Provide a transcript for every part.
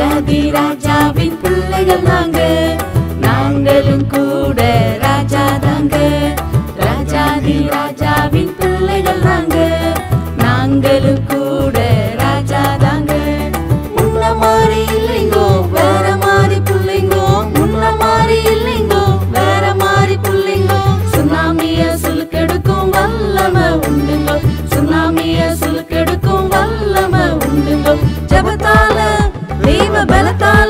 ராஜாதி ராஜாவின் பிள்ளைகள் நாங்க நாங்களும் கூட ராஜா தாங்க. ராஜாதி ராஜாவின் பிள்ளைகள் நாங்க நாங்களும் கூட ராஜா தாங்க. முன்ன மாறி இல்லைங்கோ வேற மாறி பிள்ளைங்கோ. முன்ன மாறி இல்லைங்கோ வேற மாறி பிள்ளைங்கோ. சுனாமிய சுலுக்கெடுக்கும் வல்லம உண்டுங்கோ. சுனாமிய சுலுக்கெடுக்கும் வல்லம உண்டுங்கோ. ஜபத்தா viva belo Tala. Tá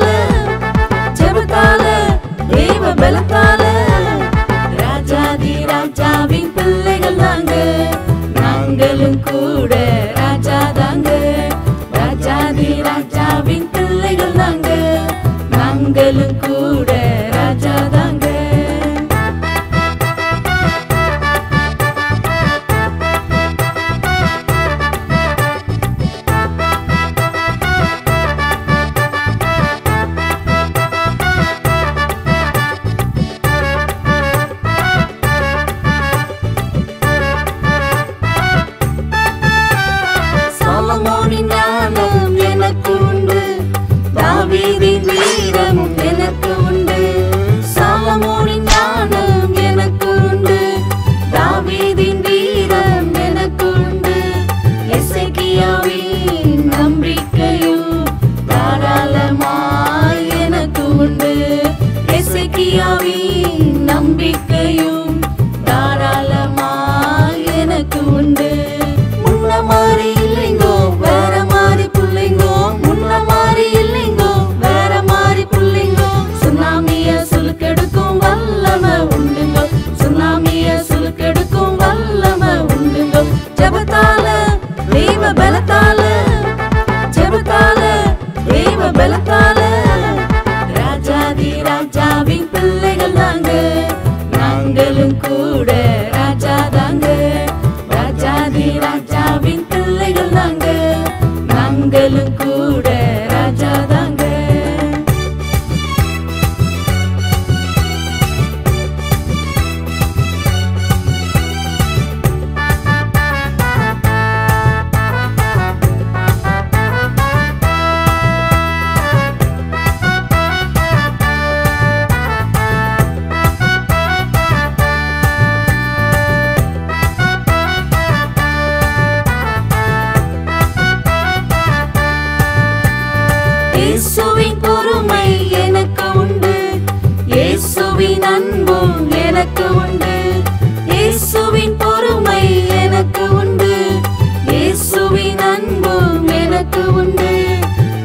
இயேசுவின் பொறுமை எனக்கு உண்டு. இயேசுவின் அன்பும் எனக்கு உண்டு. இயேசுவின் பொறுமை எனக்கு உண்டு. இயேசுவின் அன்பும் எனக்கு உண்டு.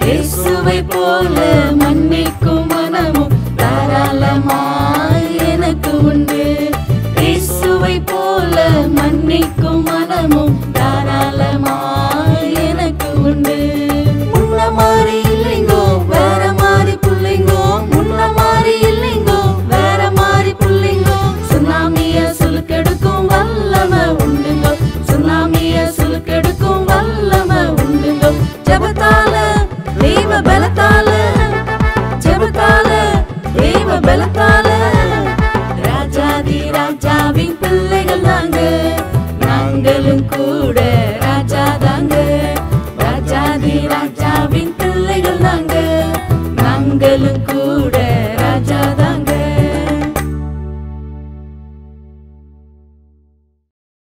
இயேசுவை போல மன்னிக்கும் மனமும் தாராளமாய் எனக்கு உண்டு. இயேசுவை போல மன்னிக்கும் மனமும் நீங்களும் கூட